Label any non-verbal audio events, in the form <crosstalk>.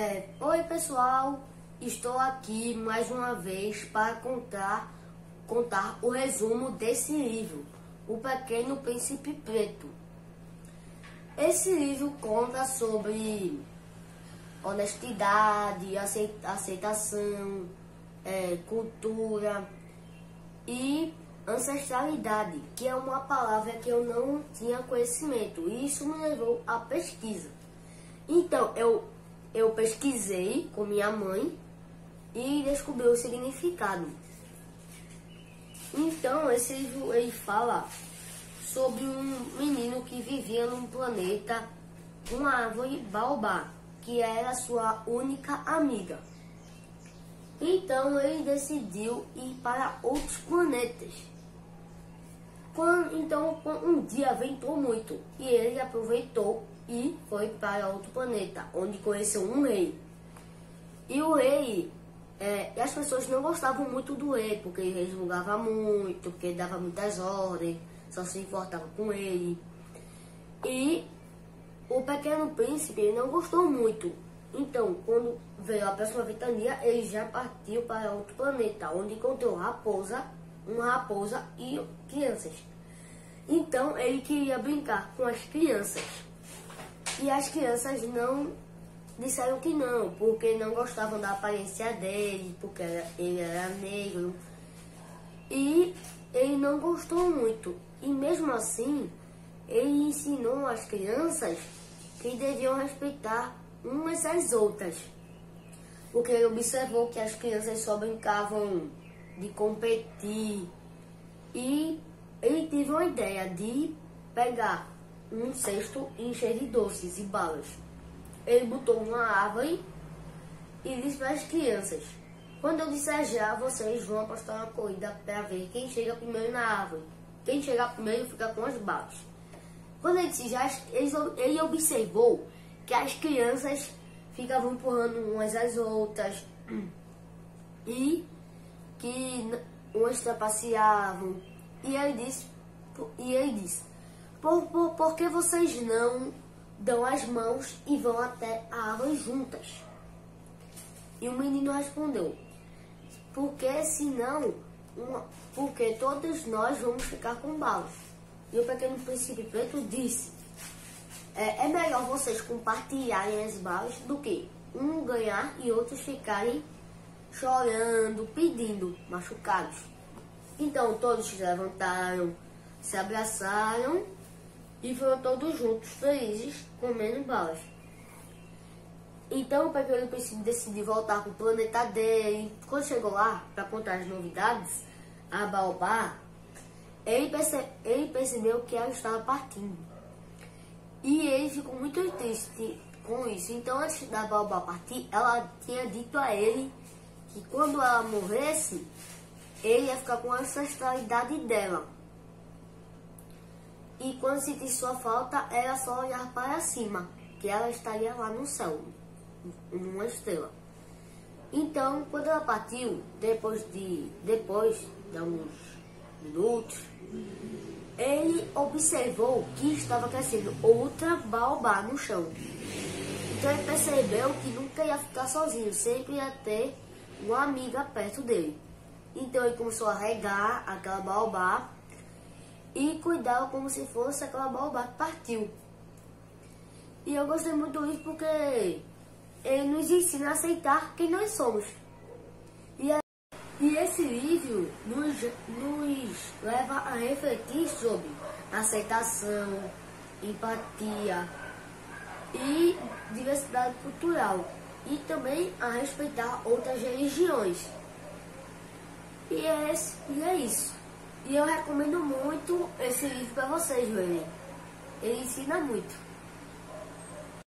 É, oi pessoal, estou aqui mais uma vez para contar, contar o resumo desse livro, O Pequeno Príncipe Preto. Esse livro conta sobre honestidade, aceitação, é, cultura e ancestralidade, que é uma palavra que eu não tinha conhecimento. E isso me levou à pesquisa. Então, eu, eu pesquisei com minha mãe e descobri o significado. Então, esse livro ele fala sobre um menino que vivia num planeta com uma árvore baobá, que era sua única amiga. Então ele decidiu ir para outros planetas. Quando, então um dia ventou muito e ele aproveitou e foi para outro planeta, onde conheceu um rei. E o rei, é, as pessoas não gostavam muito do rei, porque ele julgava muito, porque dava muitas ordens, só se importava com ele. E o pequeno príncipe não gostou muito. Então, quando veio a próxima ventania, ele já partiu para outro planeta, onde encontrou raposa, uma raposa e crianças. Então, ele queria brincar com as crianças. E as crianças não disseram que não, porque não gostavam da aparência dele, porque ele era negro. E ele não gostou muito. E mesmo assim, ele ensinou às crianças que deviam respeitar umas às outras. Porque ele observou que as crianças só brincavam de competir. E ele teve uma ideia de pegar um cesto e encher de doces e balas. Ele botou uma árvore e disse para as crianças: Quando eu disser já, vocês vão apostar uma corrida para ver quem chega primeiro na árvore. Quem chegar primeiro fica com as balas. Quando ele disse já, ele observou que as crianças ficavam empurrando umas às outras <clears throat> e que umas trapaceavam. E ele disse, e ele disse por, por, por que vocês não dão as mãos e vão até a árvore juntas? E o menino respondeu, porque senão, uma, porque todos nós vamos ficar com balas. E o pequeno príncipe preto disse, é, é melhor vocês compartilharem as balas do que um ganhar e outros ficarem chorando, pedindo, machucados. Então todos se levantaram, se abraçaram e foram todos juntos, felizes, comendo balas. Então o príncipe decidiu voltar para o planeta dele. Quando chegou lá para contar as novidades, a Baobá, ele, perce ele percebeu que ela estava partindo. E ele ficou muito triste com isso. Então, antes da Baobá partir, ela tinha dito a ele que quando ela morresse, ele ia ficar com a ancestralidade dela. E quando sentir sua falta, era só olhar para cima, que ela estaria lá no céu, numa estrela. Então, quando ela partiu, depois de, depois de alguns minutos, ele observou que estava crescendo outra baobá no chão. Então ele percebeu que nunca ia ficar sozinho, sempre ia ter uma amiga perto dele. Então ele começou a regar aquela baobá e cuidar como se fosse aquela baobá que partiu. E eu gostei muito disso porque ele nos ensina a aceitar quem nós somos. E a e esse livro nos, nos leva a refletir sobre aceitação, empatia e diversidade cultural e também a respeitar outras religiões. E é, e é isso. E eu recomendo muito esse livro para vocês, Joelê. Ele ensina muito.